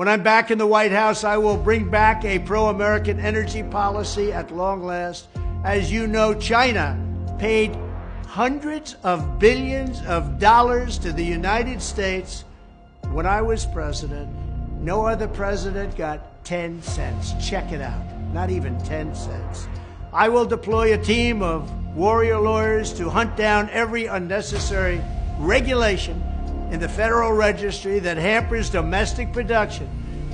When I'm back in the White House, I will bring back a pro American energy policy at long last. As you know, China paid hundreds of billions of dollars to the United States when I was president. No other president got 10 cents. Check it out. Not even 10 cents. I will deploy a team of warrior lawyers to hunt down every unnecessary regulation in the Federal Registry that hampers domestic production,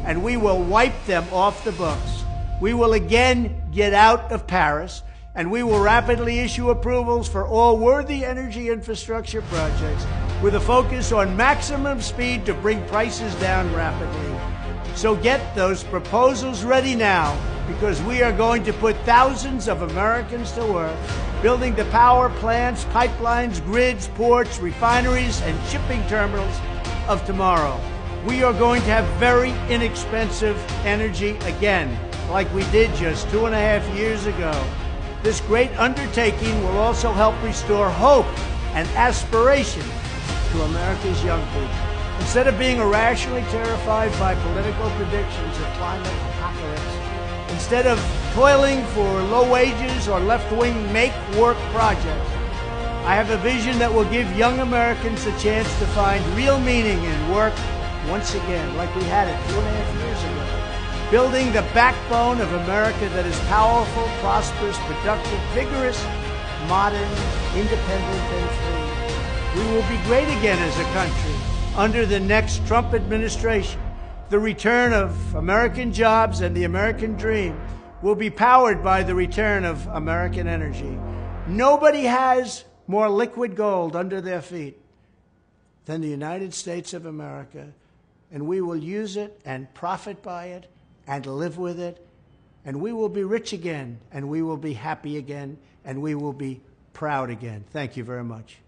and we will wipe them off the books. We will again get out of Paris, and we will rapidly issue approvals for all worthy energy infrastructure projects with a focus on maximum speed to bring prices down rapidly. So get those proposals ready now because we are going to put thousands of Americans to work building the power plants, pipelines, grids, ports, refineries, and shipping terminals of tomorrow. We are going to have very inexpensive energy again, like we did just two and a half years ago. This great undertaking will also help restore hope and aspiration to America's young people. Instead of being irrationally terrified by political predictions of climate apocalypse, Instead of toiling for low wages or left wing make work projects, I have a vision that will give young Americans a chance to find real meaning in work once again, like we had it two and a half years ago. Building the backbone of America that is powerful, prosperous, productive, vigorous, modern, independent, and free. We will be great again as a country under the next Trump administration the return of American jobs and the American dream will be powered by the return of American energy. Nobody has more liquid gold under their feet than the United States of America, and we will use it and profit by it and live with it, and we will be rich again, and we will be happy again, and we will be proud again. Thank you very much.